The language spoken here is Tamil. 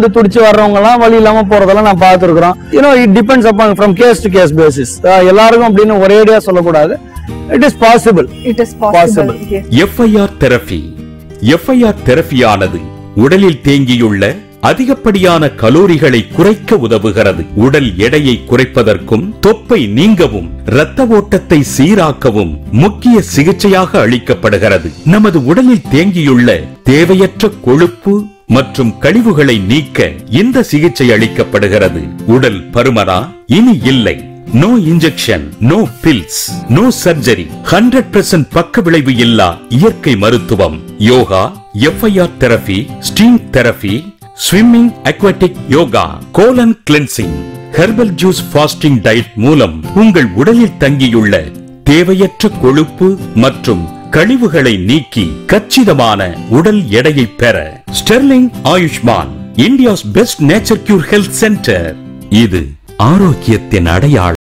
வந்து துடிச்சு வர்றவங்க எல்லாம் வழி இல்லாம போறதெல்லாம் நான் பார்த்துருக்கிறோம். You know it depends upon from case to case basis எல்லாருக்கும் அப்படின்னு ஒரேடியா சொல்லக்கூடாது. It is possible it is possible Possible. FIR therapy FIR தெரபியானது உடலில் தேங்கியுள்ள அதிகப்படியான கலோரிகளை குறைக்க உதவுகிறது. உடல் எடையை குறைப்பதற்கும் தொப்பை நீங்கவும் இரத்த ஓட்டத்தை சீராக்கவும் முக்கிய சிகிச்சையாக அளிக்கப்படுகிறது. நமது உடலில் தேங்கியுள்ள தேவையற்ற கொழுப்பு மற்றும் கழிவுகளை நீக்க இந்த சிகிச்சை அளிக்கப்படுகிறது? உடல் பருமனா? இனி இல்லை. No injection no pills no surgery. Hundred percent பக்க விளைவு இல்லா இயற்கை மருத்துவம். Yoga FIR therapy steam therapy swimming aquatic yoga colon cleansing herbal juice fasting diet மூலம் உங்கள் உடலில் தங்கியுள்ள தேவையற்ற கொழுப்பு மற்றும் கழிவுகளை நீக்கி கச்சிதமான உடல் எடையை பெற Sterling Ayushman India's best nature cure health centre. இது ஆரோக்கியத்தின் அடையாளம்.